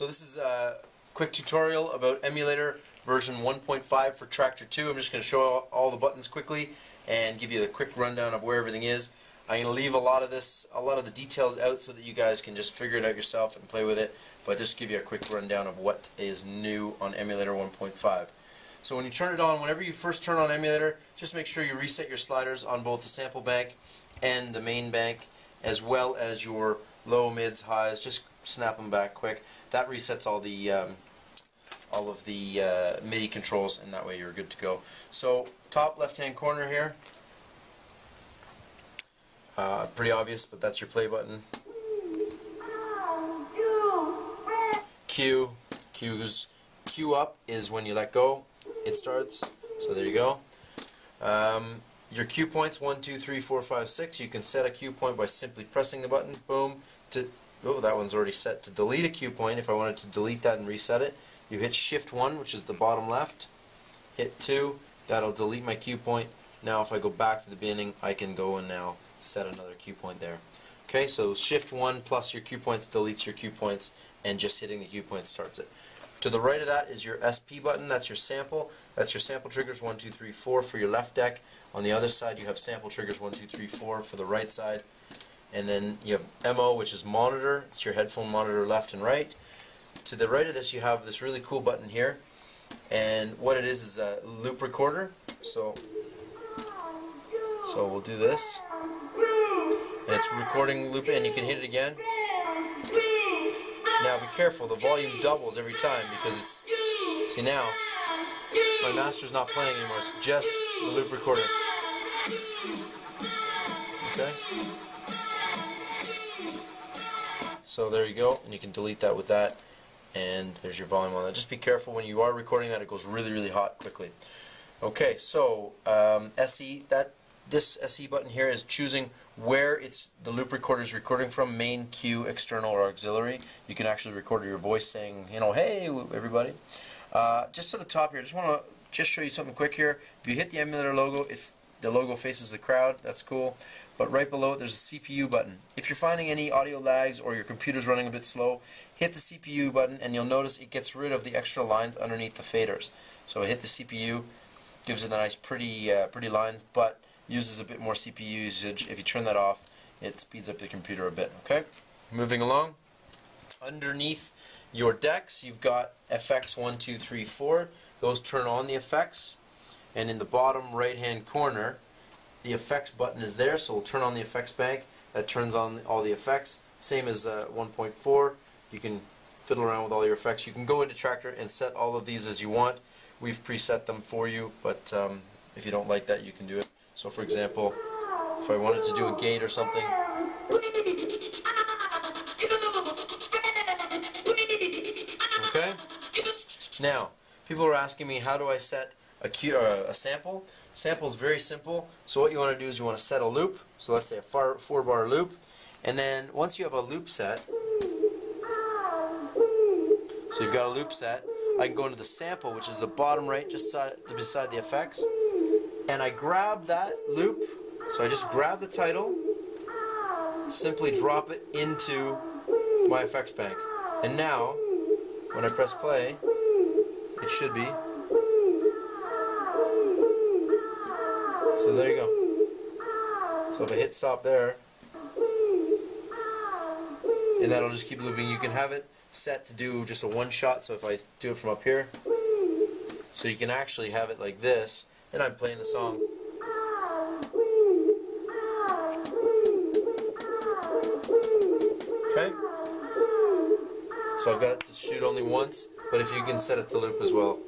So this is a quick tutorial about emulator version 1.5 for Traktor 2. I'm just going to show all the buttons quickly and give you a quick rundown of where everything is. I'm going to leave a lot of this, a lot of the details out so that you guys can just figure it out yourself and play with it, but just give you a quick rundown of what is new on emulator 1.5. So when you turn it on, whenever you first turn on emulator, just make sure you reset your sliders on both the sample bank and the main bank, as well as your low, mids, highs. Just snap them back quick. That resets all the um, all of the uh, MIDI controls, and that way you're good to go. So top left-hand corner here, uh, pretty obvious, but that's your play button. Q, Q's, Q up is when you let go, it starts. So there you go. Um, your cue points, one, two, three, four, five, six. You can set a cue point by simply pressing the button, boom, to, oh, that one's already set. To delete a cue point, if I wanted to delete that and reset it, you hit shift one, which is the bottom left, hit two, that'll delete my cue point. Now if I go back to the beginning, I can go and now set another cue point there. Okay, so shift one plus your cue points deletes your cue points, and just hitting the cue point starts it. To the right of that is your SP button, that's your sample. That's your sample triggers, 1, 2, 3, 4 for your left deck. On the other side you have sample triggers, 1, 2, 3, 4 for the right side. And then you have MO, which is monitor, it's your headphone monitor left and right. To the right of this you have this really cool button here. And what it is is a loop recorder. So, so we'll do this. And it's recording loop and you can hit it again. Now be careful, the volume doubles every time because it's, see now, my master's not playing anymore, it's just the loop recorder. Okay? So there you go, and you can delete that with that, and there's your volume on that. Just be careful when you are recording that, it goes really, really hot quickly. Okay, so um, SE, that this SE button here is choosing where it's the loop recorder is recording from, main, cue, external, or auxiliary. You can actually record your voice saying, you know, hey, everybody. Uh, just to the top here, I just want to just show you something quick here. If you hit the emulator logo, if the logo faces the crowd, that's cool. But right below it, there's a CPU button. If you're finding any audio lags or your computer's running a bit slow, hit the CPU button and you'll notice it gets rid of the extra lines underneath the faders. So hit the CPU, gives it a nice pretty, uh, pretty lines, but uses a bit more CPU usage. If you turn that off, it speeds up the computer a bit. Okay, moving along. Underneath your decks, you've got FX 1, 2, 3, 4. Those turn on the effects. And in the bottom right hand corner, the effects button is there, so we'll turn on the effects bank. That turns on all the effects. Same as uh, 1.4. You can fiddle around with all your effects. You can go into Traktor and set all of these as you want. We've preset them for you, but um, if you don't like that, you can do it. So for example, if I wanted to do a gate or something, okay? Now, people are asking me how do I set a, cue, uh, a sample? Sample is very simple. So what you want to do is you want to set a loop. So let's say a four, four bar loop. And then once you have a loop set, so you've got a loop set, I can go into the sample, which is the bottom right, just beside the effects and I grab that loop. So I just grab the title, simply drop it into my effects bank. And now, when I press play, it should be. So there you go. So if I hit stop there, and that'll just keep looping. You can have it set to do just a one shot, so if I do it from up here, so you can actually have it like this, and I'm playing the song. Okay? So I've got it to shoot only once, but if you can set it to loop as well.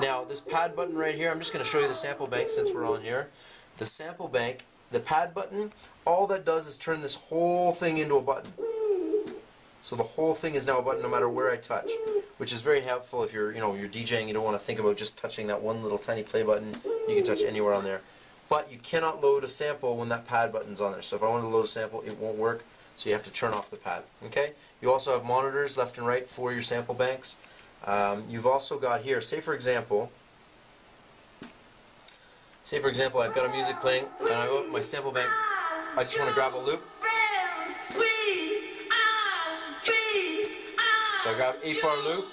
Now, this pad button right here, I'm just going to show you the sample bank since we're on here. The sample bank, the pad button, all that does is turn this whole thing into a button. So the whole thing is now a button no matter where I touch, which is very helpful if you're, you know, you're DJing, you don't want to think about just touching that one little tiny play button. You can touch anywhere on there. But you cannot load a sample when that pad button's on there. So if I want to load a sample, it won't work. So you have to turn off the pad. Okay? You also have monitors left and right for your sample banks. Um, you've also got here, say for example, say for example I've got a music playing and I open my sample bank, I just want to grab a loop. So I grab 8 bar loop.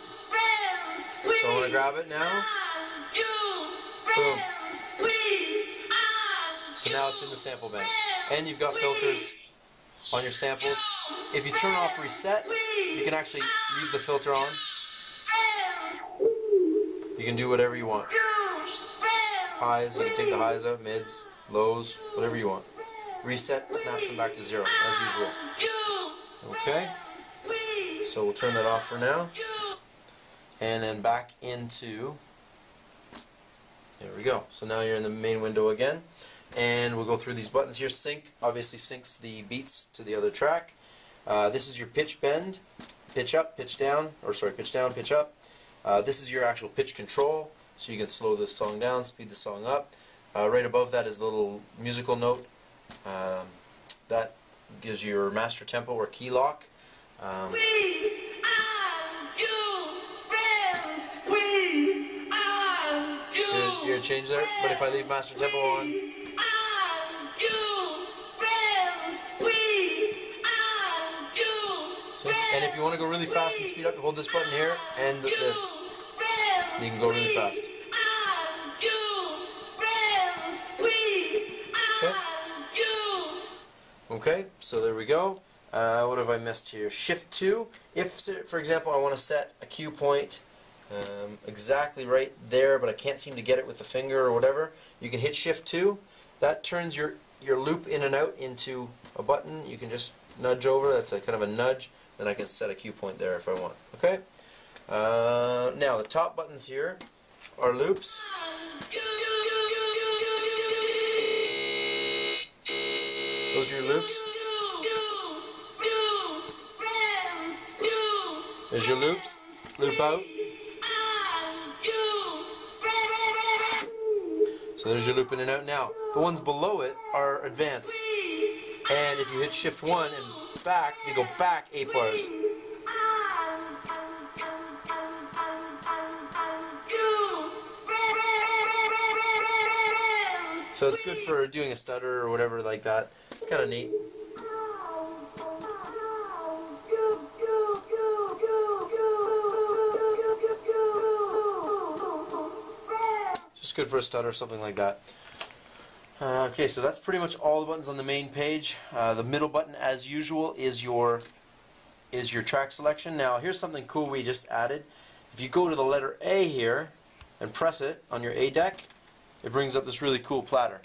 So I'm going to grab it now. Boom. So now it's in the sample bank. And you've got filters on your samples. If you turn off reset, you can actually leave the filter on. You can do whatever you want. Highs, you can take the highs out, mids, lows, whatever you want. Reset snaps them back to zero, as usual. Okay? So we'll turn that off for now. And then back into, there we go. So now you're in the main window again. And we'll go through these buttons here. Sync obviously syncs the beats to the other track. Uh, this is your pitch bend, pitch up, pitch down, or sorry, pitch down, pitch up. Uh, this is your actual pitch control, so you can slow this song down, speed the song up. Uh, right above that is the little musical note. Um, that gives you your master tempo or key lock. Um, you're, you're change there, but if I leave master tempo on, see? and if you want to go really fast and speed up, you hold this button here and this. You can go really fast. Okay, so there we go. Uh, what have I missed here? Shift 2. If, for example, I want to set a cue point um, exactly right there, but I can't seem to get it with the finger or whatever, you can hit Shift 2. That turns your, your loop in and out into a button. You can just nudge over. That's a kind of a nudge. Then I can set a cue point there if I want. Okay? Uh, now, the top buttons here are loops. Those are your loops. There's your loops. Loop out. So there's your loop in and out. Now, the ones below it are advanced. And if you hit shift 1 and back, you go back 8 bars. So it's good for doing a stutter or whatever like that. It's kind of neat. Just good for a stutter, or something like that. Uh, okay, so that's pretty much all the buttons on the main page. Uh, the middle button, as usual, is your is your track selection. Now, here's something cool we just added. If you go to the letter A here and press it on your A deck, it brings up this really cool platter.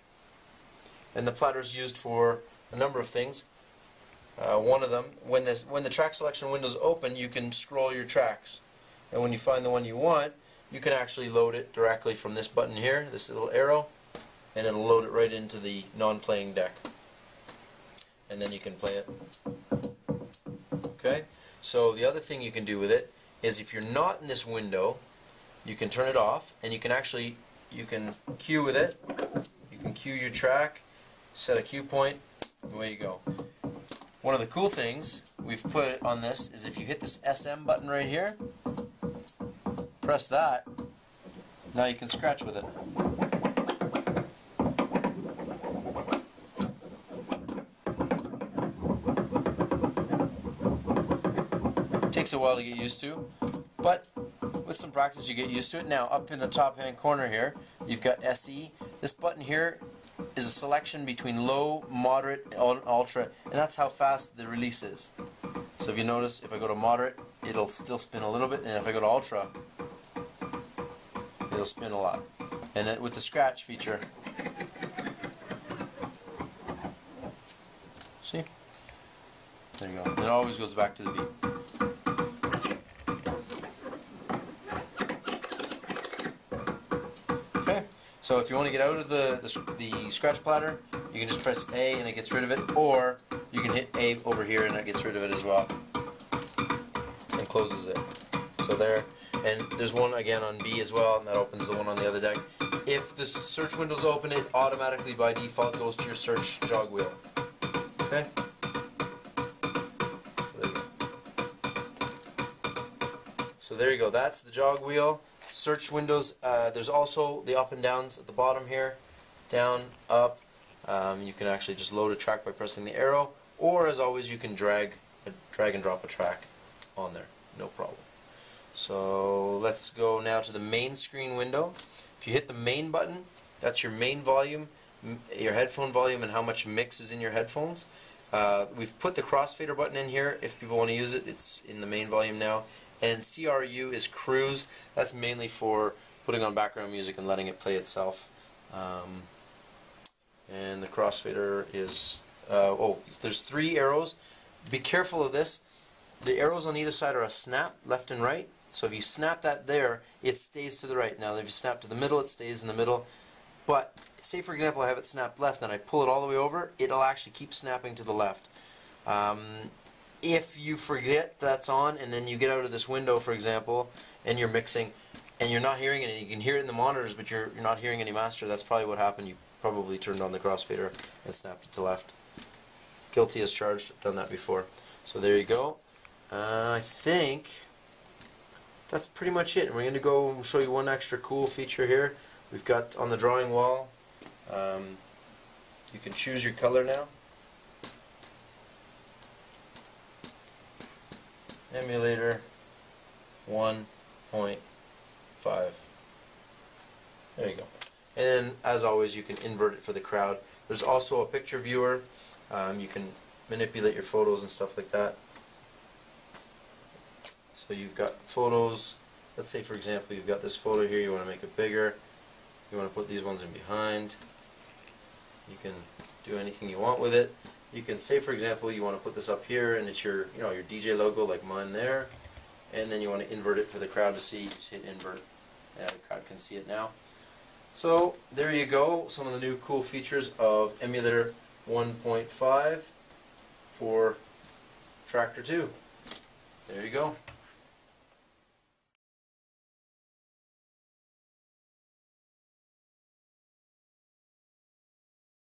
And the platter is used for a number of things. Uh, one of them, when the, when the track selection window is open, you can scroll your tracks. And when you find the one you want, you can actually load it directly from this button here, this little arrow, and it'll load it right into the non-playing deck. And then you can play it. Okay? So the other thing you can do with it is if you're not in this window, you can turn it off, and you can actually you can cue with it. You can cue your track, set a cue point, away you go. One of the cool things we've put on this is if you hit this SM button right here, press that, now you can scratch with it. It takes a while to get used to, but with some practice you get used to it. Now up in the top hand corner here you've got SE. This button here is a selection between low, moderate, and ultra and that's how fast the release is. So if you notice if I go to moderate it'll still spin a little bit and if I go to ultra it'll spin a lot. And it, with the scratch feature see? There you go. It always goes back to the beat. So if you want to get out of the, the, the, scratch platter, you can just press A and it gets rid of it, or you can hit A over here and that gets rid of it as well. And closes it. So there. And there's one again on B as well, and that opens the one on the other deck. If the search window's open, it automatically by default goes to your search jog wheel. Okay? So there you go. So there you go. That's the jog wheel search windows, uh, there's also the up and downs at the bottom here, down, up. Um, you can actually just load a track by pressing the arrow, or as always, you can drag, drag and drop a track on there. no problem. So let's go now to the main screen window. If you hit the main button, that's your main volume, your headphone volume, and how much mix is in your headphones. Uh, we've put the crossfader button in here. If people want to use it, it's in the main volume now. And CRU is cruise. That's mainly for putting on background music and letting it play itself. Um, and the crossfader is uh, oh, there's three arrows. Be careful of this. The arrows on either side are a snap, left and right. So if you snap that there, it stays to the right. Now, if you snap to the middle, it stays in the middle. But say, for example, I have it snapped left, and I pull it all the way over, it'll actually keep snapping to the left. Um, if you forget that's on, and then you get out of this window, for example, and you're mixing, and you're not hearing any, you can hear it in the monitors, but you're, you're not hearing any master, that's probably what happened. You probably turned on the crossfader and snapped it to left. Guilty as charged, done that before. So there you go. Uh, I think that's pretty much it. And we're going to go show you one extra cool feature here. We've got on the drawing wall, um, you can choose your color now. Emulator 1.5. There you go. And then, as always, you can invert it for the crowd. There's also a picture viewer. Um, you can manipulate your photos and stuff like that. So you've got photos. Let's say, for example, you've got this photo here. You want to make it bigger. You want to put these ones in behind. You can do anything you want with it. You can say, for example, you want to put this up here, and it's your, you know, your DJ logo, like mine there. And then you want to invert it for the crowd to see. Just hit invert, and the crowd can see it now. So there you go. Some of the new cool features of Emulator 1.5 for Traktor 2. There you go.